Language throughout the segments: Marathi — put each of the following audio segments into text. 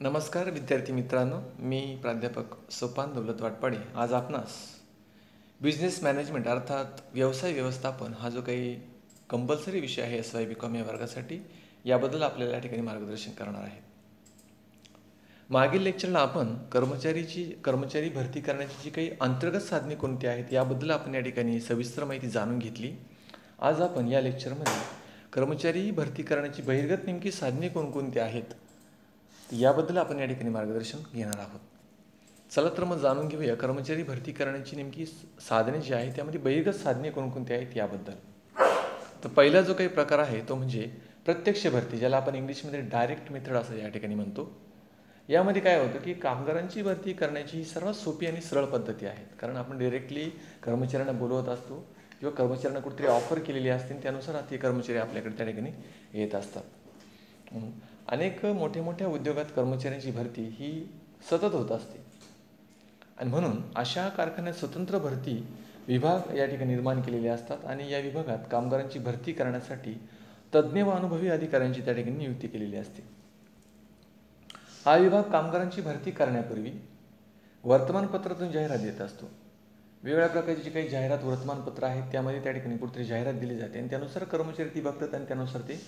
नमस्कार विद्यार्थी मित्रांनो. मी प्राध्यापक सोपान दौलत वाटपाडे. आज आपणास बिझनेस मॅनेजमेंट अर्थात व्यवसाय व्यवस्थापन हा जो काही कंपल्सरी विषय आहे एस वाय बी कॉम या वर्गासाठी याबद्दल आपल्याला या ठिकाणी मार्गदर्शन करणार आहे. मागील लेक्चरला आपण कर्मचारीची कर्मचारी भरती करण्याची जी काही अंतर्गत साधने कोणती आहेत याबद्दल आपण या ठिकाणी सविस्तर माहिती जाणून घेतली. आज आपण या लेक्चरमध्ये कर्मचारी भरती करण्याची बहिर्गत नेमकी साधने कोणकोणती आहेत याबद्दल आपण या ठिकाणी मार्गदर्शन घेणार आहोत. चला तर मग जाणून घेऊया कर्मचारी भरती करण्याची नेमकी साधने जी आहेत त्यामध्ये बहिर्गत साधने कोणकोणती आहेत याबद्दल. तर पहिला जो काही प्रकार आहे तो म्हणजे प्रत्यक्ष भरती ज्याला आपण इंग्लिशमध्ये डायरेक्ट मेथड असं या ठिकाणी म्हणतो. यामध्ये काय होतं की कामगारांची भरती करण्याची ही सर्वात सोपी आणि सरळ पद्धती आहेत. कारण आपण डिरेक्टली कर्मचाऱ्यांना बोलवत असतो किंवा कर्मचाऱ्यांना कुठेतरी ऑफर केलेली असते त्यानुसार ते कर्मचारी आपल्याकडे त्या ठिकाणी येत असतात. अनेक मोठ्या मोठ्या उद्योगात कर्मचाऱ्यांची भरती ही सतत होत असते. आणि म्हणून अशा कारखान्यात स्वतंत्र भरती विभाग या ठिकाणी निर्माण केलेले असतात आणि या विभागात कामगारांची भरती करण्यासाठी तज्ज्ञ व अनुभवी अधिकाऱ्यांची त्या ठिकाणी नियुक्ती केलेली असते. हा विभाग कामगारांची भरती करण्यापूर्वी वर्तमानपत्रातून जाहिरात देत असतो. वेगवेगळ्या प्रकारची जी काही जाहिरात वर्तमानपत्र आहेत त्यामध्ये त्या ठिकाणी कुठेतरी जाहिरात दिली जाते आणि त्यानुसार कर्मचारी ती बघतात आणि त्यानुसार ते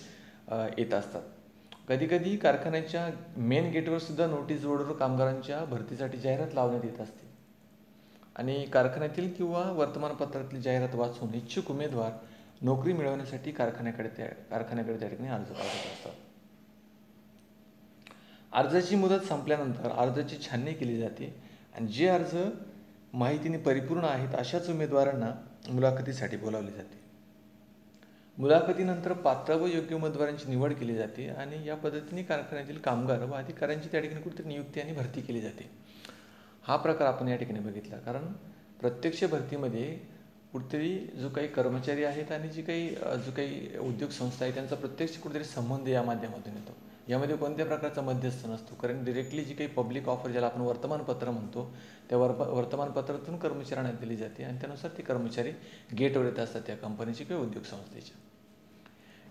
येत असतात. कधीकधी कारखान्याच्या मेन गेटवर सुद्धा नोटीस बोर्डवर कामगारांच्या भरतीसाठी जाहिरात लावण्यात येत असते. आणि कारखान्यातील किंवा वर्तमानपत्रातील जाहिरात वाचून इच्छुक उमेदवार नोकरी मिळवण्यासाठी कारखान्याकडे त्या कारखान्याकडे त्या ठिकाणी अर्ज पाठवत असतात. अर्जाची मुदत संपल्यानंतर अर्जाची छाननी केली जाते आणि जे अर्ज माहितीने परिपूर्ण आहेत अशाच उमेदवारांना मुलाखतीसाठी बोलावले जाते. मुलाखतीनंतर पात्र व योग्य उमेदवारांची निवड केली जाते आणि या पद्धतीने कारखान्यातील कामगार व अधिकाऱ्यांची त्या ठिकाणी कुठेतरी नियुक्ती आणि भरती केली जाते. हा प्रकार आपण या ठिकाणी बघितला. कारण प्रत्यक्ष भरतीमध्ये कुठेतरी जो काही कर्मचारी आहेत आणि जी काही जो काही उद्योग संस्था आहे त्यांचा प्रत्यक्ष कुठेतरी संबंध या माध्यमातून येतो. यामध्ये कोणत्या प्रकारचा मध्यस्थ नसतो. कारण डिरेक्टली जी काही पब्लिक ऑफर ज्याला आपण वर्तमानपत्र म्हणतो त्या वर्प वर्तमानपत्रातून कर्मचाऱ्यांना दिली जाते आणि त्यानुसार ते कर्मचारी गेटवर येत असतात त्या कंपनीची किंवा उद्योग संस्थेच्या.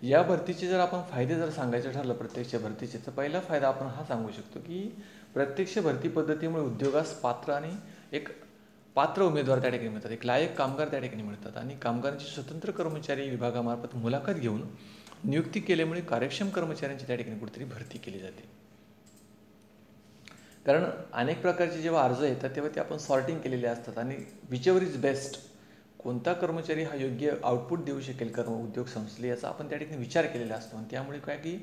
या भरतीचे जर आपण फायदे जर सांगायचं ठरलं प्रत्यक्ष भरतीचे तर पहिला फायदा आपण हा सांगू शकतो की प्रत्यक्ष भरती पद्धतीमुळे उद्योगास पात्र आणि एक पात्र उमेदवार त्या ठिकाणी मिळतात. एक लायक कामगार त्या ठिकाणी मिळतात. आणि कामगारांची स्वतंत्र कर्मचारी विभागामार्फत मुलाखत घेऊन नियुक्ती केल्यामुळे कार्यक्षम कर्मचाऱ्यांची त्या ठिकाणी कुठेतरी भरती केली जाते. कारण अनेक प्रकारचे जेव्हा अर्ज येतात तेव्हा ते आपण सॉर्टिंग केलेले असतात आणि विचेवर इज बेस्ट कोणता कर्मचारी हा योग्य आउटपुट देऊ शकेल कर्म उद्योग संस्थेला याचा आपण त्या ठिकाणी विचार केलेला असतो. आणि त्यामुळे काय की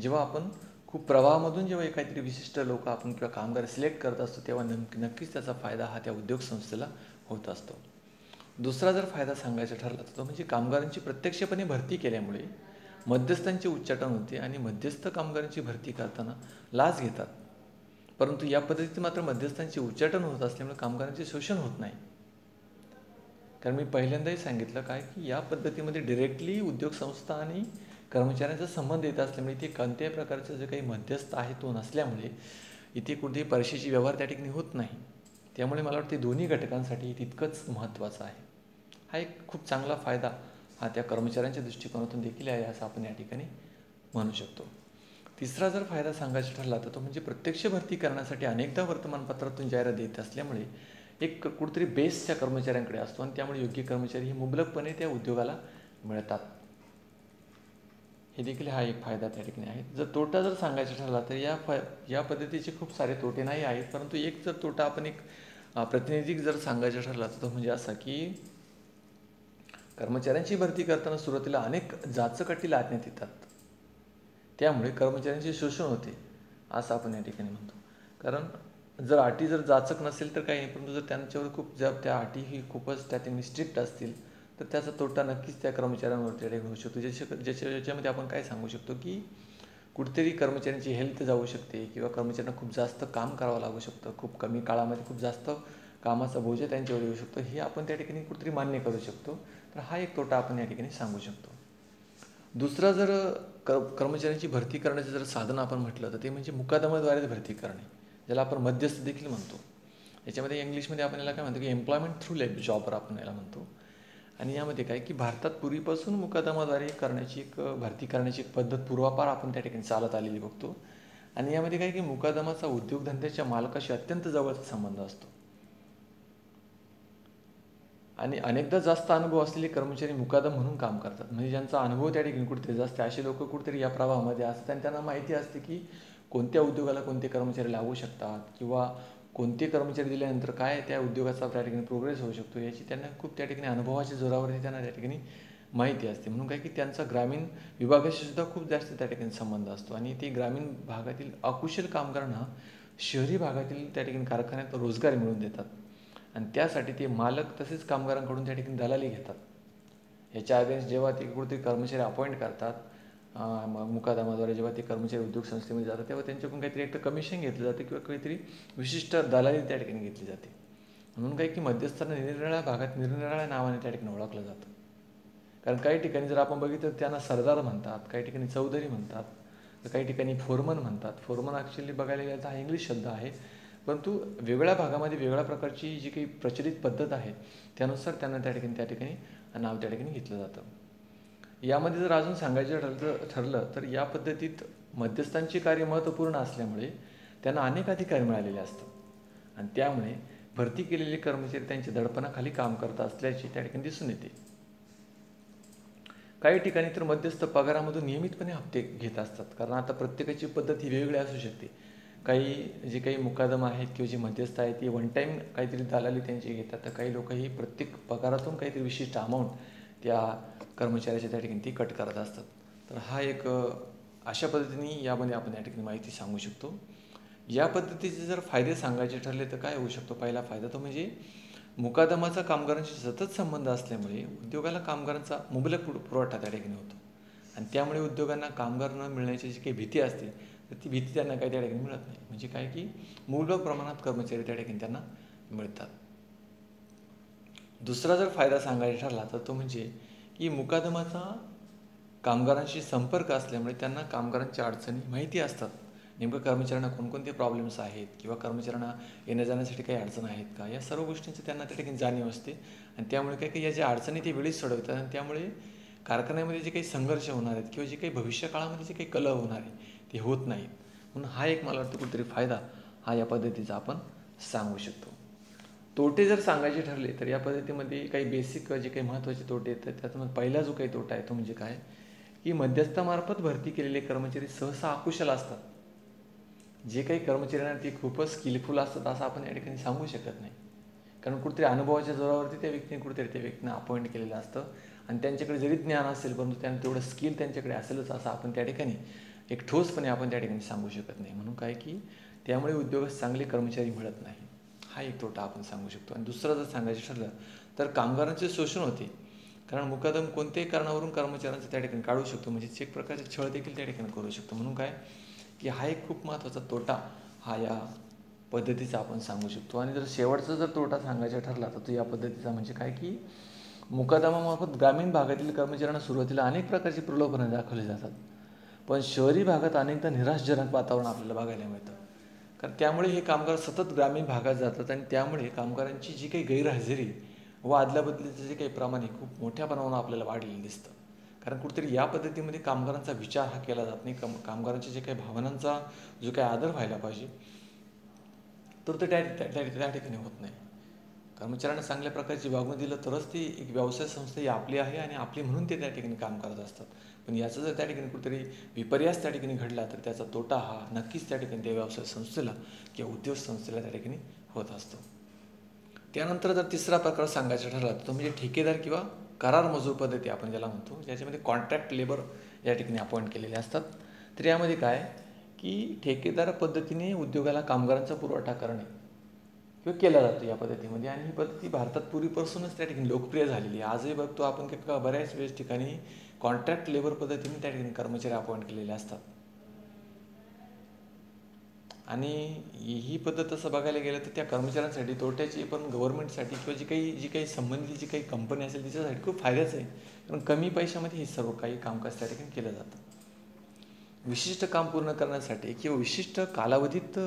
जेव्हा आपण खूप प्रवाहामधून जेव्हा एखादी विशिष्ट लोक आपण किंवा कामगार सिलेक्ट करत असतो तेव्हा नक्कीच त्याचा फायदा हा त्या उद्योग संस्थेला होत असतो. दुसरा जर फायदा सांगायचा ठरला तर तो म्हणजे कामगारांची प्रत्यक्षपणे भरती केल्यामुळे मध्यस्थांचे उच्चाटन होते आणि मध्यस्थ कामगारांची भरती करताना लाच घेतात. परंतु या पद्धतीत मात्र मध्यस्थांचे उच्चाटन होत असल्यामुळे कामगारांचे शोषण होत नाही. कारण मी पहिल्यांदाही सांगितलं काय की या पद्धतीमध्ये डिरेक्टली उद्योग संस्था आणि कर्मचाऱ्यांचा संबंध येत असल्यामुळे इथे कोणत्याही प्रकारचं जे काही मध्यस्थ आहे तो नसल्यामुळे इथे कुठेही पैशाची व्यवहार त्या ठिकाणी होत नाही. त्यामुळे मला वाटते दोन्ही घटकांसाठी तितकंच महत्त्वाचं आहे. हा एक खूप चांगला फायदा हा त्या कर्मचाऱ्यांच्या दृष्टिकोनातून देखील आहे असं आपण या ठिकाणी म्हणू शकतो. तिसरा जर फायदा सांगायचा ठरला तर तो म्हणजे प्रत्यक्ष भरती करण्यासाठी अनेकदा वर्तमानपत्रातून जाहिरात देत असल्यामुळे एक कुठेतरी बेस त्या कर्मचाऱ्यांकडे असतो आणि त्यामुळे योग्य कर्मचारी हे मुबलकपणे त्या उद्योगाला मिळतात. हे देखील हा एक फायदा त्या ठिकाणी आहे. जर तोटा जर सांगायचा ठरला तर या फ या पद्धतीचे खूप सारे तोटे नाही आहेत परंतु एक जर तोटा आपण एक प्रातिनिधिक जर सांगायचा ठरला तर तो म्हणजे असा की कर्मचाऱ्यांची भरती करताना सुरुवातीला अनेक जाचक लादण्यात येतात. त्यामुळे कर्मचाऱ्यांचे शोषण होते असं आपण या ठिकाणी म्हणतो. कारण जर अटी जर जाचक नसेल तर काही नाही परंतु जर त्यांच्यावर खूप जर त्या अटी ही खूपच त्या त्यांनी स्ट्रिक्ट असतील तर त्याचा तोटा नक्कीच त्या कर्मचाऱ्यांवर त्या ठिकाणी होऊ शकतो. ज्याच्या ज्याच्या ज्याच्यामध्ये आपण काय सांगू शकतो की कुठेतरी कर्मचाऱ्यांची हेल्थ जाऊ शकते किंवा कर्मचाऱ्यांना खूप जास्त काम करावं लागू शकतं खूप कमी काळामध्ये खूप जास्त कामाचा बोजा त्यांच्यावर येऊ शकतो. हे आपण त्या ठिकाणी कुठेतरी मान्य करू शकतो. तर हा एक तोटा आपण या ठिकाणी सांगू शकतो. दुसरा जर कर कर्मचाऱ्यांची भरती करण्याचं जर साधन आपण म्हटलं तर ते म्हणजे मुकादमाद्वारे भरती करणे ज्याला आपण मध्यस्थ देखील म्हणतो. याच्यामध्ये इंग्लिशमध्ये आपण याला काय म्हणतो की एम्प्लॉयमेंट थ्रू लेब जॉबवर आपण याला म्हणतो. आणि यामध्ये काय की भारतात पूर्वीपासून मुकादमाद्वारे करण्याची एक भरती करण्याची एक पद्धत पूर्वापार आपण त्या ठिकाणी चालत आलेली बघतो. आणि यामध्ये काय की मुकादमाचा उद्योगधंद्याच्या मालकाशी अत्यंत जवळचा संबंध असतो. आणि अनेकदा जास्त अनुभव असलेले कर्मचारी मुकादम म्हणून काम करतात. म्हणजे ज्यांचा अनुभव त्या ठिकाणी कुठेतरी जास्त असे लोक कुठेतरी या प्रवाहामध्ये असतात आणि त्यांना माहिती असते की कोणत्या उद्योगाला कोणते कर्मचारी लागू शकतात किंवा कोणते कर्मचारी दिल्यानंतर काय त्या उद्योगाचा त्या ठिकाणी प्रोग्रेस होऊ शकतो याची त्यांना खूप त्या ठिकाणी अनुभवाच्या जोरावरती त्यांना त्या ठिकाणी माहिती असते. म्हणून काय की त्यांचा ग्रामीण विभागाशी सुद्धा खूप जास्त त्या ठिकाणी संबंध असतो आणि ते ग्रामीण भागातील अकुशल कामगारांना शहरी भागातील त्या ठिकाणी कारखान्यात रोजगार मिळवून देतात. आणि त्यासाठी ते मालक तसेच कामगारांकडून त्या ठिकाणी दलाली घेतात. याच्या अगेन्स्ट जेव्हा ते कुठेतरी कर्मचारी अपॉइंट करतात मुकादमाद्वारे जेव्हा ते कर्मचारी उद्योग संस्थेमध्ये जातात तेव्हा त्यांच्याकडून काहीतरी एकतर कमिशन घेतलं जातं किंवा काहीतरी विशिष्ट दलाली त्या ठिकाणी घेतली जाते. म्हणून काय की मध्यस्थांना निरनिराळ्या भागात निरनिराळ्या नावाने त्या ठिकाणी ओळखलं जातं. कारण काही ठिकाणी जर आपण बघितलं तर त्यांना सरदार म्हणतात काही ठिकाणी चौधरी म्हणतात तर काही ठिकाणी फोरमन म्हणतात. फोरमन ॲक्च्युली बघायला गेलं तर हा इंग्लिश शब्द आहे. परंतु वेगळ्या भागामध्ये वेगळ्या प्रकारची जी काही प्रचलित पद्धत आहे त्यानुसार त्यांना त्या ठिकाणी त्या ठिकाणी नाव त्या ठिकाणी घेतलं जातं. यामध्ये जर अजून सांगायचं ठरलं ठरलं तर या पद्धतीत मध्यस्थांची कार्य महत्त्वपूर्ण असल्यामुळे त्यांना अनेक अधिकार मिळालेले असतात. आणि त्यामुळे भरती केलेले कर्मचारी त्यांच्या दडपणाखाली काम करत असल्याचे त्या ठिकाणी दिसून येते. काही ठिकाणी तर मध्यस्थ पगारामधून नियमितपणे हप्ते घेत असतात कारण आता प्रत्येकाची पद्धत ही वेगळी असू शकते. काही जे काही मुकादम आहेत किंवा जे मध्यस्थ आहेत ते वन टाईम काहीतरी दलाली त्यांची घेतात. तर काही लोक ही प्रत्येक पगारातून काहीतरी विशिष्ट अमाऊंट त्या कर्मचाऱ्याच्या त्या ठिकाणी ती कट करत असतात. तर हा एक अशा पद्धतीने यामध्ये आपण या ठिकाणी माहिती सांगू शकतो. या पद्धतीचे जर फायदे सांगायचे ठरले तर काय होऊ शकतो? पहिला फायदा तो म्हणजे मुकादमाचा कामगारांशी सतत संबंध असल्यामुळे उद्योगाला कामगारांचा मुबलक पुरवठा त्या ठिकाणी होतो. आणि त्यामुळे उद्योगांना कामगार न मिळण्याची जी काही भीती असते तर ती भीती त्यांना काही त्या ठिकाणी मिळत नाही. म्हणजे काय की मुबलक प्रमाणात कर्मचारी त्या ठिकाणी त्यांना मिळतात. दुसरा जर फायदा सांगायचा ठरला तर तो म्हणजे की मुकादमाचा कामगारांशी संपर्क असल्यामुळे त्यांना कामगारांच्या अडचणी माहिती असतात. नेमकं कर्मचाऱ्यांना कोणकोणते प्रॉब्लेम्स आहेत किंवा कर्मचाऱ्यांना येण्या जाण्यासाठी काही अडचण आहेत का? या सर्व गोष्टींची त्यांना त्या ठिकाणी जाणीव असते. आणि त्यामुळे काय की या ज्या अडचणी ते वेळीच सोडवतात आणि त्यामुळे कारखान्यामध्ये जे काही संघर्ष होणार आहेत किंवा जे काही भविष्य काळामध्ये जे काही कलह होणार आहे ते होत नाहीत म्हणून हा एक मला वाटतं कुठेतरी फायदा हा या पद्धतीचा आपण सांगू शकतो. तोटे जर सांगायचे ठरले तर या पद्धतीमध्ये काही बेसिक जे काही महत्त्वाचे तोटे आहेत त्यातून पहिला जो काही तोटा आहे तो म्हणजे काय? की मध्यस्थामार्फत भरती केलेले कर्मचारी सहसा अकुशल असतात. जे काही कर्मचाऱ्यांना ते खूपच स्किलफुल असतात असं आपण या ठिकाणी सांगू शकत नाही. कारण कुठेतरी अनुभवाच्या जोरावरती त्या व्यक्तीने कुठेतरी त्या व्यक्तीने अपॉइंट केलेलं असतं. आणि त्यांच्याकडे जरी ज्ञान असेल परंतु त्यांना तेवढं स्किल त्यांच्याकडे असेलच असं आपण त्या ठिकाणी एक ठोसपणे आपण त्या ठिकाणी सांगू शकत नाही. म्हणून काय की त्यामुळे उद्योगात चांगले कर्मचारी मिळत नाही. हा एक तोटा आपण सांगू शकतो. आणि दुसरं जर सांगायचं ठरलं तर कामगारांचे शोषण होते. कारण मुकादम कोणत्याही कारणावरून कर्मचाऱ्यांचं त्या ठिकाणी काढू शकतो. म्हणजे एक प्रकारचे छळ देखील त्या ठिकाणी करू शकतो. म्हणून काय की हा एक खूप महत्त्वाचा तोटा हा या पद्धतीचा आपण सांगू शकतो. आणि जर शेवटचा जर तोटा सांगायचा ठरला तर तो या पद्धतीचा म्हणजे काय की मुकादमामार्फत ग्रामीण भागातील कर्मचाऱ्यांना सुरुवातीला अनेक प्रकारची प्रलोभनं दाखवली जातात. पण शहरी भागात अनेकदा निराशजनक वातावरण आपल्याला बघायला मिळतं. कारण त्यामुळे हे कामगार सतत ग्रामीण भागात जातात आणि त्यामुळे कामगारांची जी काही गैरहजेरी व आदल्याबदलीचं जे काही प्रमाण आहे खूप मोठ्या प्रमाणावर आपल्याला वाढलेलं दिसतं. कारण कुठेतरी या पद्धतीमध्ये कामगारांचा विचार हा केला जात नाही. काम कामगारांच्या जे काही भावनांचा जो काही आदर व्हायला पाहिजे तर ते त्या त्या ठिकाणी होत नाही. कर्मचाऱ्यांना चांगल्या प्रकारची वागणूक दिलं तरच ती एक व्यवसाय संस्था ही आपली आहे आणि आपली म्हणून ते त्या ठिकाणी काम करत असतात. पण याचा जर त्या ठिकाणी कुठेतरी विपर्यास त्या ठिकाणी घडला तर त्याचा तोटा हा नक्कीच त्या ठिकाणी त्या व्यवसाय संस्थेला किंवा उद्योग संस्थेला त्या ठिकाणी होत असतो. त्यानंतर जर तिसरा प्रकार सांगायचा ठरला तो म्हणजे ठेकेदार किंवा करार मजूर पद्धती आपण ज्याला म्हणतो ज्याच्यामध्ये कॉन्ट्रॅक्ट लेबर या ठिकाणी अपॉइंट केलेले असतात. तर यामध्ये काय? की ठेकेदार पद्धतीने उद्योगाला कामगारांचा पुरवठा करणे किंवा केला जातो या पद्धतीमध्ये. आणि ही पद्धती भारतात पूर्वीपासूनच त्या ठिकाणी लोकप्रिय झालेली आहे. आजही बघतो आपण की बऱ्याच वेळेस ठिकाणी कॉन्ट्रॅक्ट लेबर पद्धतीने त्या ठिकाणी कर्मचारी अपॉइंट केलेले असतात. आणि ही पद्धत असं बघायला गेलं तर त्या कर्मचाऱ्यांसाठी तोट्याची पण गव्हर्नमेंटसाठी किंवा जी काही जी काही संबंधित जी काही कंपनी असेल तिच्यासाठी खूप फायद्याचं आहे. कारण कमी पैशामध्ये हे सर्व काही कामकाज त्या ठिकाणी केलं जातं. विशिष्ट काम पूर्ण करण्यासाठी किंवा विशिष्ट कालावधीत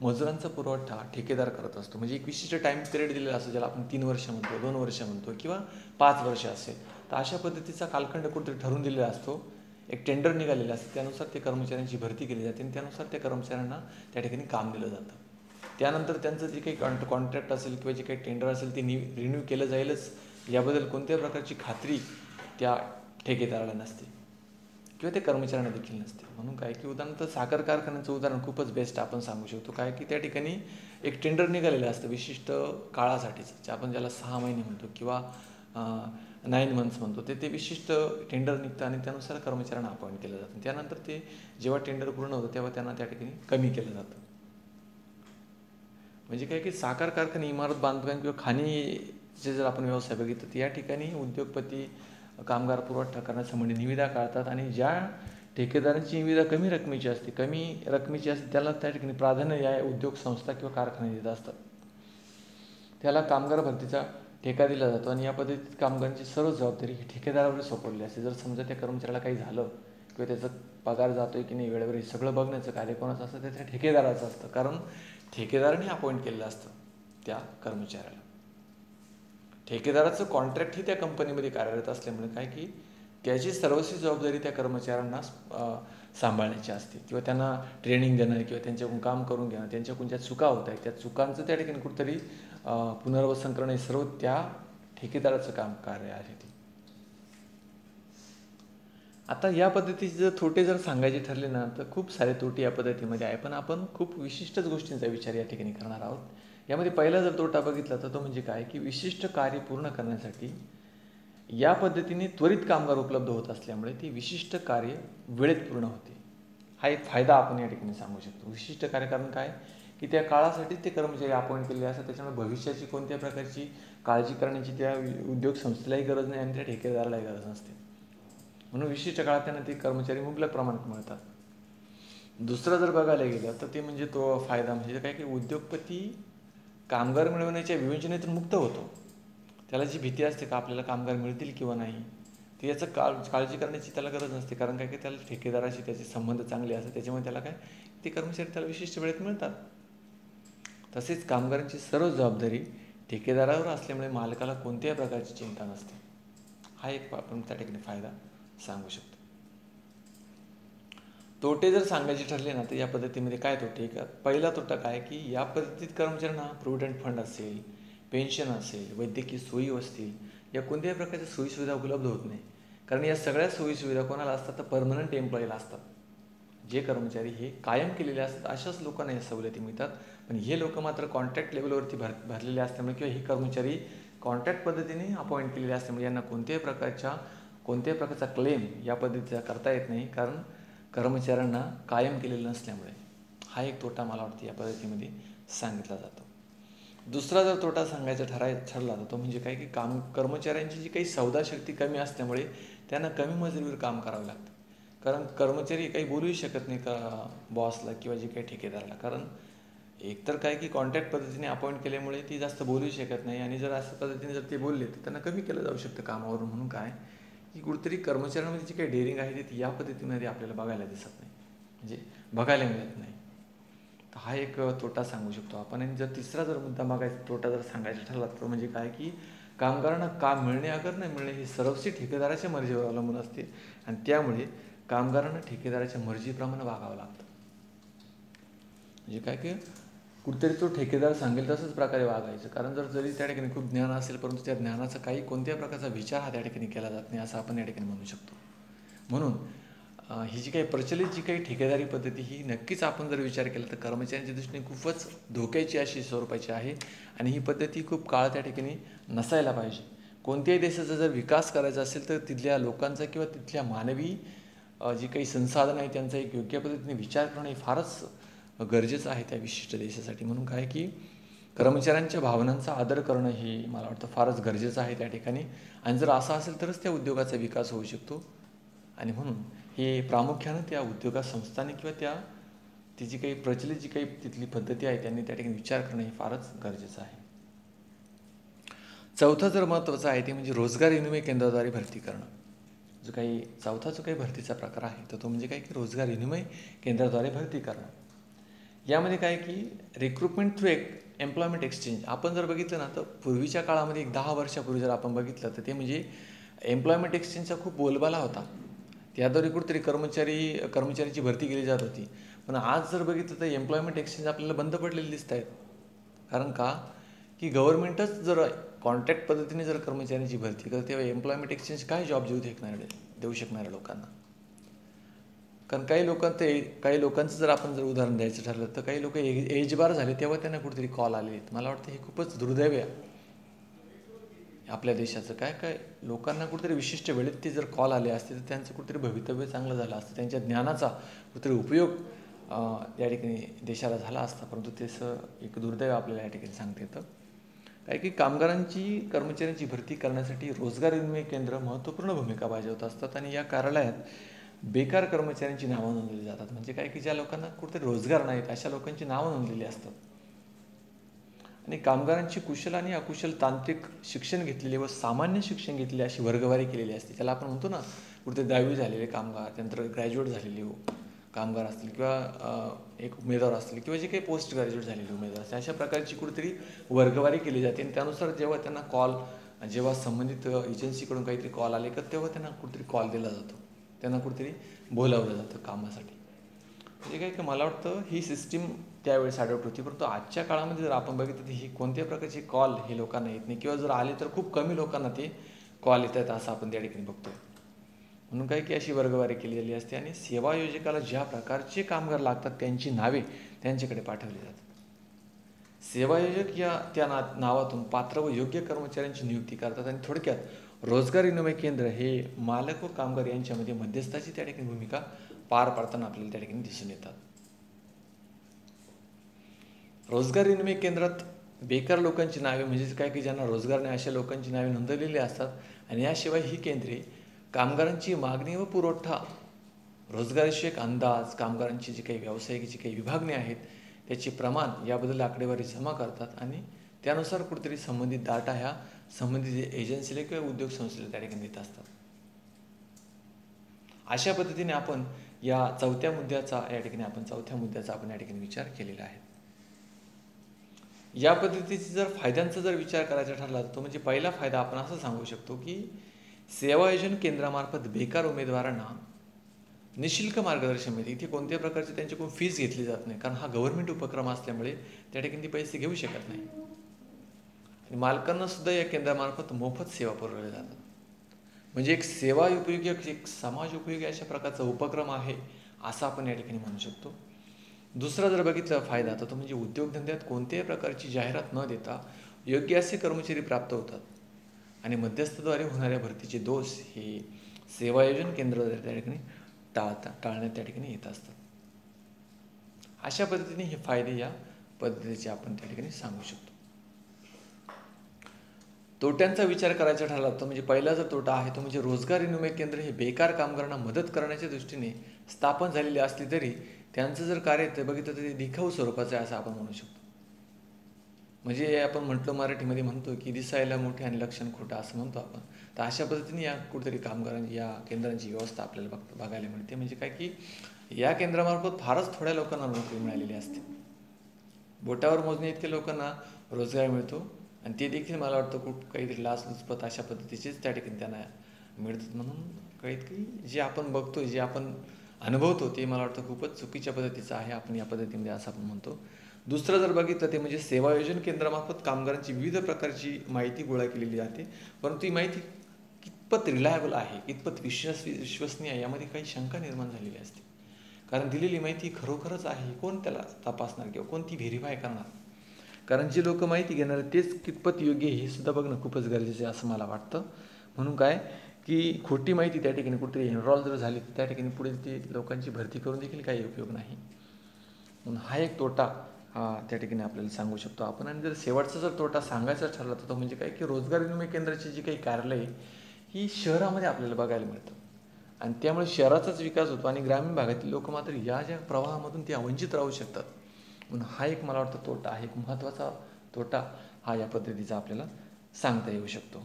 मजुरांचा पुरवठा ठेकेदार करत असतो. म्हणजे एक विशिष्ट टाईम पिरियड दिलेला असतो ज्याला आपण तीन वर्ष म्हणतो दोन वर्ष म्हणतो किंवा पाच वर्ष असेल. तर अशा पद्धतीचा कालखंड कुठेतरी ठरवून दिलेला असतो. एक टेंडर निघालेलं असतं. त्यानुसार ते कर्मचाऱ्यांची भरती केली जाते आणि त्यानुसार त्या कर्मचाऱ्यांना त्या ठिकाणी काम दिलं जातं. त्यानंतर त्यांचं जे काही कॉन्ट कॉन्ट्रॅक्ट असेल किंवा जे काही टेंडर असेल ते नि रिन्यू केलं जाईलच. याबद्दल कोणत्याही प्रकारची खात्री त्या ठेकेदाराला नसते किंवा त्या कर्मचाऱ्यांना देखील नसते. म्हणून काय की उदाहरणार्थ साखर कारखान्याचं उदाहरण खूपच बेस्ट आपण सांगू शकतो. काय की त्या ठिकाणी एक टेंडर निघालेलं असतं विशिष्ट काळासाठीचं. जे आपण ज्याला सहा महिने म्हणतो किंवा नाईन मंथ्स म्हणतो ते ते विशिष्ट टेंडर निघतं आणि त्यानुसार कर्मचाऱ्यांना अपॉइंट केलं जातं. त्यानंतर ते जेव्हा टेंडर पूर्ण होतं तेव्हा त्यांना त्या ठिकाणी कमी केलं जातं. म्हणजे काय की साखर कारखाने इमारत बांधकाम किंवा खाणीचे जर आपण व्यवसाय बघितलं तर या ठिकाणी उद्योगपती कामगार पुरवठा करण्यासंबंधी म्हणजे निविदा काढतात आणि ज्या ठेकेदारांची निविदा कमी रकमेची असते कमी रकमेची असते त्याला त्या ठिकाणी प्राधान्य या उद्योग संस्था किंवा कारखाने देत असतात. त्याला कामगार भरतीचा ठेका दिला जातो आणि या पद्धतीत कामगारांची सर्व जबाबदारी ही ठेकेदारावर सोपवली असते. जर समजा त्या कर्मचाऱ्याला काही झालं किंवा त्याचा पगार जातोय की नाही वेळेवर हे सगळं बघण्याचं कार्य कोणाचं असतं? त्याच्या ठेकेदाराचं असतं. कारण ठेकेदाराने अपॉइंट केलेलं असतं त्या कर्मचाऱ्याला. ठेकेदाराचं कॉन्ट्रॅक्ट ही त्या कंपनीमध्ये कार्यरत असल्यामुळे काय की त्याची सर्वस्वी जबाबदारी त्या कर्मचाऱ्यांना सांभाळण्याची असते. किंवा त्यांना ट्रेनिंग देणं किंवा त्यांच्याकडून काम करून घेणं त्यांच्याकडून ज्या चुका होत आहेत त्या चुकांचं त्या ठिकाणी कुठंतरी पुनर्वसन करणे सर्व त्या ठेकेदाराचं काम कार्य आहे ते. आता या पद्धतीचे जर तोटे जर सांगायचे ठरले ना तर खूप सारे तोटे या पद्धतीमध्ये आहे. पण आपण खूप विशिष्टच गोष्टींचा विचार या ठिकाणी करणार आहोत. यामध्ये पहिला जर तोटा बघितला तर तो म्हणजे काय? की विशिष्ट कार्य पूर्ण करण्यासाठी या पद्धतीने त्वरित कामगार उपलब्ध होत असल्यामुळे ती विशिष्ट कार्य वेळेत पूर्ण होते. हा एक फायदा आपण या ठिकाणी सांगू शकतो. विशिष्ट कार्य कारण काय? की त्या काळासाठीच ते कर्मचारी अपॉइंट केलेले असतात. त्याच्यामुळे भविष्याची कोणत्या प्रकारची काळजी करण्याची त्या उद्योग संस्थेलाही गरज नाही आणि त्या ठेकेदारालाही गरज नसते. म्हणून विशिष्ट काळात त्यांना ते कर्मचारी मुबलक प्रमाणात मिळतात. दुसरं जर बघायला गेलं तर ते म्हणजे तो फायदा म्हणजे काय की उद्योगपती कामगार मिळवण्याच्या विवेचनेतून मुक्त होतो. त्याला जी भीती असते का आपल्याला कामगार मिळतील किंवा नाही ती याचं काळ काळजी करण्याची त्याला गरज नसते. कारण काय की त्याला ठेकेदाराशी त्याचे संबंध चांगले असतात. त्याच्यामुळे त्याला काय ते कर्मचारी त्याला विशिष्ट वेळेत मिळतात. तसेच कामगारांची सर्व जबाबदारी ठेकेदारावर असल्यामुळे मालकाला कोणत्याही प्रकारची चिंता नसते. हा एक आपण त्या ठिकाणी फायदा सांगू शकतो. तोटे जर सांगायचे ठरले ना तर या पद्धतीमध्ये काय तोटे? का पहिला तोटा काय की या पद्धतीत कर्मचाऱ्यांना प्रोव्हिडंट फंड असेल पेन्शन असेल वैद्यकीय सोयी असतील या कोणत्याही प्रकारच्या सोयीसुविधा उपलब्ध होत नाही. कारण या सगळ्या सोयीसुविधा कोणाला असतात? तर परमनंट एम्प्लॉईला असतात. जे कर्मचारी हे कायम केलेले असतात अशाच लोकांना या सवलती मिळतात. पण हे लोक मात्र कॉन्ट्रॅक्ट लेवलवरती भर भरलेले असल्यामुळे किंवा हे कर्मचारी कॉन्ट्रॅक्ट पद्धतीने अपॉइंट केलेले असल्यामुळे यांना कोणत्याही प्रकारच्या कोणत्याही प्रकारचा क्लेम या पद्धतीचा करता येत नाही. कारण कर्मचाऱ्यांना कायम केलेलं नसल्यामुळे हा एक तोटा मला वाटतं या पद्धतीमध्ये सांगितला जातो. दुसरा जर तोटा सांगायचा ठराय ठरला तर तो म्हणजे काय की काम कर्मचाऱ्यांची जी काही सौदा शक्ती कमी असल्यामुळे त्यांना कमी मजुरीवर काम करावं लागतं. कारण कर्मचारी काही बोलूही शकत नाही का बॉसला किंवा जे काही ठेकेदाराला? कारण एकतर काय की कॉन्ट्रॅक्ट पद्धतीने अपॉइंट केल्यामुळे ती जास्त बोलू शकत नाही आणि जर अशा पद्धतीने जर ते बोलले तर त्यांना कमी केलं जाऊ शकतं कामावरून. म्हणून काय की कुठेतरी कर्मचाऱ्यांमध्ये जी काही डेअरिंग आहे ती या पद्धतीमध्ये आपल्याला बघायला दिसत नाही. म्हणजे बघायला मिळत नाही. तर हा एक तोटा सांगू शकतो आपण. आणि जर तिसरा जर मुद्दा बघायचा तोटा जर सांगायचा ठरला तर म्हणजे काय की कामगारांना काम मिळणे अगर नाही मिळणे हे सर्वस्वी ठेकेदाराच्या मर्जीवर अवलंबून असते. आणि त्यामुळे कामगारांना ठेकेदाराच्या मर्जीप्रमाणे वागावं लागतं. म्हणजे काय की कुठेतरी तो ठेकेदार सांगेल तसंच प्रकारे वागायचं. कारण जर जरी त्या ठिकाणी खूप ज्ञान असेल परंतु त्या ज्ञानाचा काही कोणत्या प्रकारचा विचार हा त्या ठिकाणी केला जात नाही असं आपण या ठिकाणी म्हणू शकतो. म्हणून ही जी काही प्रचलित जी काही ठेकेदारी पद्धती ही नक्कीच आपण जर विचार केला तर कर्मचाऱ्यांच्या दृष्टीने खूपच धोक्याची अशी स्वरूपाची आहे आणि ही पद्धती खूप काळ त्या ठिकाणी नसायला पाहिजे. कोणत्याही देशाचा जर विकास करायचा असेल तर तिथल्या लोकांचा किंवा तिथल्या मानवी जी काही संसाधन आहे त्यांचा एक योग्य पद्धतीने विचार करणं हे फारच गरजेचं आहे त्या विशिष्ट देशासाठी. म्हणून काय की कर्मचाऱ्यांच्या भावनांचा आदर करणं हे मला वाटतं फारच गरजेचं आहे त्या ठिकाणी. आणि जर असं असेल तरच त्या उद्योगाचा विकास होऊ शकतो. आणि म्हणून हे प्रामुख्यानं त्या उद्योगा संस्थांनी किंवा त्या ती जी काही प्रचलित जी काही तिथली पद्धती आहे त्यांनी त्या ठिकाणी विचार करणं हे फारच गरजेचं आहे. चौथं जर महत्त्वाचं आहे ते म्हणजे रोजगार विनिमय केंद्राद्वारे भरती करणं. जो काही चौथा जो काही भरतीचा प्रकार आहे तर तो म्हणजे काय की रोजगार विनिमय केंद्राद्वारे भरती करणं. यामध्ये काय की रिक्रुटमेंट थ्रू एक एम्प्लॉयमेंट एक्सचेंज आपण जर बघितलं ना तर पूर्वीच्या काळामध्ये एक दहा वर्षापूर्वी जर आपण बघितलं तर ते म्हणजे एम्प्लॉयमेंट एक्सचेंजचा खूप बोलबाला होता. याद्वारे कुठेतरी कर्मचारी कर्मचारीची भरती केली जात होती. पण आज जर बघितलं तर एम्प्लॉयमेंट एक्सचेंज आपल्याला बंद पडलेले दिसत आहेत कारण का? की गव्हर्मेंटच जर कॉन्ट्रॅक्ट पद्धतीने जर कर्मचाऱ्यांची भरती करते तेव्हा एम्प्लॉयमेंट एक्सचेंज काय जॉब देऊ शकणार देऊ शकणाऱ्या लोकांना. कारण काही लोकांना ते काही लोकांचं जर आपण जर उदाहरण द्यायचं ठरलं तर काही लोक एज बार झाले तेव्हा त्यांना कुठेतरी कॉल आले आहेत. मला वाटतं हे खूपच दुर्दैव आहे. आपल्या देशाचं काय काय लोकांना कुठेतरी विशिष्ट वेळेत ते जर कॉल आले असते तर त्यांचं कुठेतरी भवितव्य चांगलं झालं असतं. त्यांच्या ज्ञानाचा कुठेतरी उपयोग या ठिकाणी देशाला झाला असता. परंतु तेचं एक दुर्दैव आपल्याला या ठिकाणी सांगता येतं. काय की कामगारांची कर्मचाऱ्यांची भरती करण्यासाठी रोजगार विनिमय केंद्र महत्त्वपूर्ण भूमिका बजावत असतात आणि या कार्यालयात बेकार कर्मचाऱ्यांची नावं नोंदवली जातात. म्हणजे काय की ज्या लोकांना कुठेतरी रोजगार नाहीत अशा लोकांची नावं नोंदलेली असतात. आणि कामगारांची कुशल आणि अकुशल तांत्रिक शिक्षण घेतलेले व सामान्य शिक्षण घेतलेले अशी वर्गवारी केलेली असते. त्याला आपण म्हणतो ना कुठे दहावी झालेले कामगार त्यानंतर ग्रॅज्युएट झालेले हो. कामगार असतील किंवा एक उमेदवार असतील किंवा जे काही पोस्ट ग्रॅज्युएट झालेले उमेदवार असतील अशा प्रकारची कुठेतरी वर्गवारी केली जाते. आणि त्यानुसार जेव्हा त्यांना कॉल जेव्हा संबंधित एजन्सीकडून काहीतरी कॉल आले का तेव्हा त्यांना कुठेतरी कॉल दिला जातो. त्यांना कुठेतरी बोलावलं जातं कामासाठी. म्हणजे काय की मला वाटतं ही सिस्टीम त्यावेळेस अडॉप्ट होती. परंतु आजच्या काळामध्ये जर आपण बघितलं तर ही कोणत्या प्रकारची कॉल हे लोकांना येत नाही. किंवा जर आले तर खूप कमी लोकांना ते कॉल येत आहेत असं आपण त्या ठिकाणी बघतो म्हणून काय की अशी वर्गवारी केलेली असते आणि सेवा योजकाला ज्या प्रकारचे कामगार लागतात त्यांची नावे त्यांच्याकडे पाठवली जातात. सेवायोजक या त्या ना नावातून पात्र व योग्य कर्मचाऱ्यांची नियुक्ती करतात आणि थोडक्यात रोजगार विनिमय केंद्र हे मालक व कामगार यांच्यामध्ये मध्यस्थाची त्या ठिकाणी भूमिका पार पाडताना आपल्याला त्या ठिकाणी दिसून येतात. रोजगार विनिमय केंद्रात बेकार लोकांची नावे म्हणजेच काय की ज्यांना रोजगार नाही अशा लोकांची नावे नोंदवलेली असतात आणि याशिवाय ही केंद्रे कामगारांची मागणी व पुरवठा रोजगारविषयक अंदाज कामगारांची जी काही व्यावसायिक जी काही विभागणी आहेत त्याचे प्रमाण याबद्दल आकडेवारी जमा करतात आणि त्यानुसार कुठेतरी संबंधित डाटा ह्या संबंधित एजन्सीला किंवा उद्योग संस्थेला त्या ठिकाणी देत असतात. अशा पद्धतीने आपण या चौथ्या मुद्द्याचा या ठिकाणी आपण चौथ्या मुद्द्याचा आपण या ठिकाणी विचार केलेला आहे. या पद्धतीचे जर फायद्यांचा जर विचार करायचा ठरला तर तो म्हणजे पहिला फायदा आपण असं सांगू शकतो की सेवा आयोजन केंद्रामार्फत बेकार उमेदवारांना निशुल्क मार्गदर्शन मिळते. इथे कोणत्याही प्रकारची त्यांच्याकडून फीज घेतली जात नाही. कारण हा गव्हर्नमेंट उपक्रम असल्यामुळे त्या ठिकाणी ते पैसे घेऊ शकत नाही. आणि मालकांना सुद्धा या केंद्रामार्फत मोफत सेवा पुरवल्या जातात. म्हणजे एक सेवा उपयोगी एक समाज उपयोगी अशा प्रकारचा उपक्रम आहे असं आपण या ठिकाणी म्हणू शकतो. दुसरा जर बघितलं फायदा तर तो म्हणजे उद्योगधंद्यात कोणत्याही प्रकारची जाहिरात न देता योग्य असे कर्मचारी प्राप्त होतात. आणि मध्यस्थद्वारे होणाऱ्या भरतीचे दोष हे सेवायोजन केंद्र त्या ठिकाणी टाळता टाळण्यात त्या ठिकाणी येत असतात. अशा पद्धतीने हे फायदे या पद्धतीचे आपण त्या ठिकाणी सांगू शकतो. तोट्यांचा विचार करायचा ठरला तर म्हणजे पहिला जो तोटा आहे तो म्हणजे रोजगार विनिमय केंद्र हे बेकार कामगारांना मदत करण्याच्या दृष्टीने स्थापन झालेली असली तरी त्यांचं जर कार्य ते बघितलं तर ते दिखाऊ स्वरूपाचं आहे असं आपण म्हणू शकतो. म्हणजे आपण म्हटलं मराठीमध्ये म्हणतो की दिसायला मोठे आणि लक्षण खोटं असं म्हणतो आपण. तर अशा पद्धतीने या कुठेतरी कामगारांची या केंद्रांची व्यवस्था आपल्याला बघ बघायला मिळते. म्हणजे काय की या केंद्रामार्फत फारच थोड्या लोकांना नोकरी मिळालेली असते. बोटावर मोजणे इतके लोकांना रोजगार मिळतो आणि ते देखील मला वाटतं खूप काहीतरी लाचलुचपत अशा पद्धतीचेच त्या ठिकाणी त्यांना मिळतात. म्हणून काहीतरी जे आपण बघतो जे आपण अनुभवतो ते मला वाटतं खूपच चुकीच्या पद्धतीचं आहे. आपण या पद्धतीमध्ये असं आपण म्हणतो. दुसरं जर बघितलं ते म्हणजे सेवा योजन केंद्रामार्फत कामगारांची विविध प्रकारची माहिती गोळा केलेली जाते. परंतु ही माहिती कितपत रिलायबल आहे कितपत विश्वास विश्वसनीय आहे यामध्ये काही शंका निर्माण झालेली असते. कारण दिलेली माहिती खरोखरच आहे कोण त्याला तपासणार किंवा कोणती व्हेरीफाय करणार? कारण जी लोक माहिती घेणार तेच कितपत योग्य हे सुद्धा बघणं खूपच गरजेचं आहे असं मला वाटतं. म्हणून काय की खोटी माहिती त्या ठिकाणी कुठेतरी एनरॉल जर झाली तर त्या ठिकाणी पुढे ते लोकांची भरती करून देखील काही उपयोग नाही. म्हणून हा एक तोटा त्या ठिकाणी आपल्याला सांगू शकतो. आपण आणि जर शेवटचा जर तोटा सांगायचा ठरला तर तो म्हणजे काय? की रोजगार विनिमय केंद्राची जी काही कार्यालय ही शहरामध्ये आपल्याला बघायला मिळतं. आणि त्यामुळे शहराचाच विकास होतो आणि ग्रामीण भागातील लोक मात्र या ज्या प्रवाहामधून ते वंचित राहू शकतात. म्हणून हा एक मला वाटतं तोटा हा एक महत्त्वाचा तोटा हा या पद्धतीचा आपल्याला सांगता येऊ शकतो.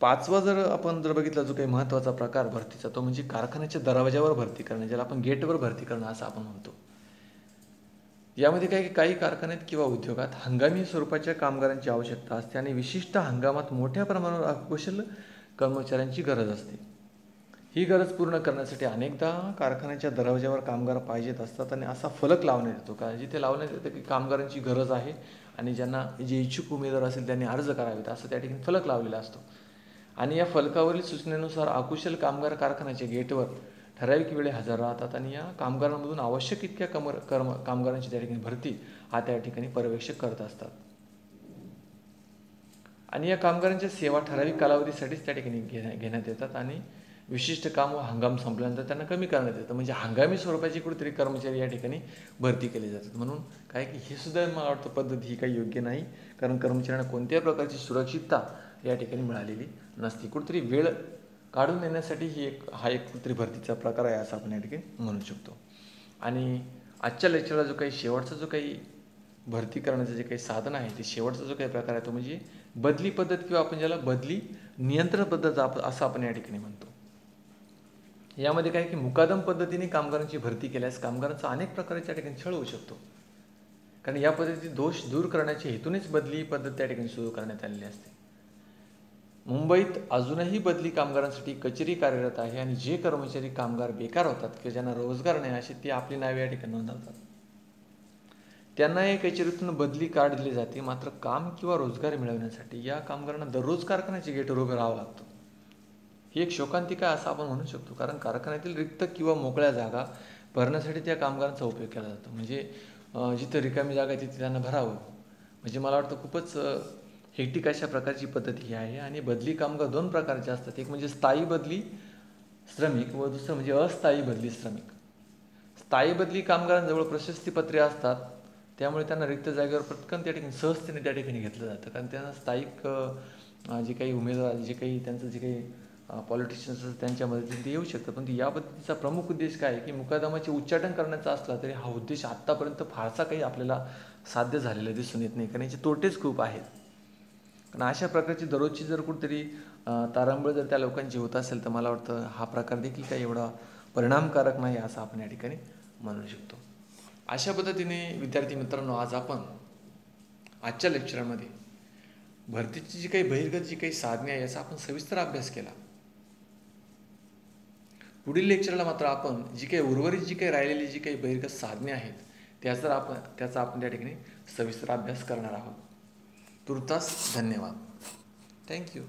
पाचवा जर आपण जर बघितला जो काही महत्त्वाचा प्रकार भरतीचा तो म्हणजे कारखान्याच्या दरवाज्यावर भरती करणे ज्याला आपण गेटवर भरती करणं असं आपण म्हणतो. यामध्ये काही काही कारखान्यात किंवा उद्योगात हंगामी स्वरूपाच्या कामगारांची आवश्यकता असते आणि विशिष्ट हंगामात मोठ्या प्रमाणावर अकुशल कर्मचाऱ्यांची गरज असते. ही गरज पूर्ण करण्यासाठी अनेकदा कारखान्याच्या दरवाज्यावर कामगार पाहिजेत असतात आणि असा फलक लावण्यात येतो. का? जिथे लावण्यात येतं की कामगारांची गरज आहे आणि ज्यांना जे इच्छुक उमेदवार असेल त्यांनी अर्ज करावेत असं त्या ठिकाणी फलक लावलेला असतो. आणि या फलकावरील सूचनेनुसार अकुशल कामगार कारखान्याच्या गेटवर ठराविक वेळे हजर राहतात आणि या कामगारांमधून आवश्यक इतक्या कमर कर्म कामगारांची त्या ठिकाणी भरती हा त्या ठिकाणी पर्यवेक्षक करत असतात. आणि या कामगारांच्या सेवा ठराविक कालावधीसाठीच त्या ठिकाणी घेण्या घेण्यात येतात आणि विशिष्ट काम व हंगाम संपल्यानंतर त्यांना कमी करण्यात येतं. म्हणजे हंगामी स्वरूपाची कुठेतरी कर्मचारी या ठिकाणी भरती केले जातात. म्हणून काय की हे सुद्धा मला वाटतं पद्धत ही काही योग्य नाही. कारण कर्मचाऱ्यांना कोणत्याही प्रकारची सुरक्षितता या ठिकाणी मिळालेली नसते. कुठेतरी वेळ काढून देण्यासाठी ही एक हा एक कुठेतरी भरतीचा प्रकार आहे असं आपण या ठिकाणी म्हणू शकतो. आणि आजच्या लेक्चरला जो काही शेवटचा जो काही भरती करण्याचं जे काही साधन आहे ते शेवटचा जो काही प्रकार आहे तो म्हणजे बदली पद्धत किंवा आपण ज्याला बदली नियंत्रण पद्धत असं आपण या ठिकाणी म्हणतो. यामध्ये काय की मुकादम पद्धतीने कामगारांची भरती केल्यास कामगारांचा अनेक प्रकारच्या ठिकाणी छळ होऊ शकतो. कारण या पद्धतीत दोष दूर करण्याच्या हेतूनेच बदली पद्धत त्या ठिकाणी सुरू करण्यात आलेली असते. मुंबईत अजूनही बदली कामगारांसाठी कचेरी कार्यरत आहे आणि जे कर्मचारी कामगार बेकार होतात किंवा ज्यांना रोजगार नाही असे ते आपली नावे या ठिकाणी नोंदवतात. त्यांना या कचेरीतून बदली कार्ड दिले जाते मात्र काम किंवा रोजगार मिळवण्यासाठी या कामगारांना दररोज कारखान्याचे गेट रोग राहावं लागतं. ही एक शोकांतिका असं आपण म्हणू शकतो? कारण कारखान्यातील रिक्त किंवा मोकळ्या जागा भरण्यासाठी त्या कामगारांचा उपयोग केला जातो. म्हणजे जिथं रिकामी जागा आहे तिथे त्यांना भरावं. म्हणजे मला वाटतं खूपच हेक्टिक अशा प्रकारची पद्धत ही आहे आणि बदली कामगार दोन प्रकारचे असतात. एक म्हणजे स्थायी बदली श्रमिक व दुसरं म्हणजे अस्थायी बदली श्रमिक. स्थायी बदली कामगारांजवळ प्रशस्तीपत्रे असतात. त्यामुळे त्यांना रिक्त जागेवर पटकन त्या ठिकाणी सहजतेने त्या ठिकाणी घेतलं जातं. कारण त्यांना स्थायिक जे काही उमेदवार जे काही त्यांचं जे काही पॉलिटिशियन्स त्यांच्या मदतीने ते येऊ शकतं पण या पद्धतीचा प्रमुख उद्देश काय आहे की मुकादमाचे उच्चाटन करण्याचा असला तरी हा उद्देश आत्तापर्यंत फारसा काही आपल्याला साध्य झालेला दिसून येत नाही. कारण याचे तोटेच खूप आहेत. कारण अशा प्रकारची दररोजची जर कुठेतरी तारांबळ जर त्या लोकांची होत असेल तर मला वाटतं हा प्रकार देखील काही एवढा परिणामकारक नाही असं आपण या ठिकाणी म्हणू शकतो. अशा पद्धतीने विद्यार्थी मित्रांनो आज आपण आजच्या लेक्चरमध्ये भरतीची जी काही बहिर्गत जी काही साधने आहे याचा आपण सविस्तर अभ्यास केला. पुढील लेक्चरला मात्र आपण जी काही उर्वरित जी काही राहिलेली जी काही बहिर्गत साधने आहेत त्याचा आपण त्याचा आपण त्या ठिकाणी सविस्तर अभ्यास करणार आहोत. तुर्तास धन्यवाद. थँक्यू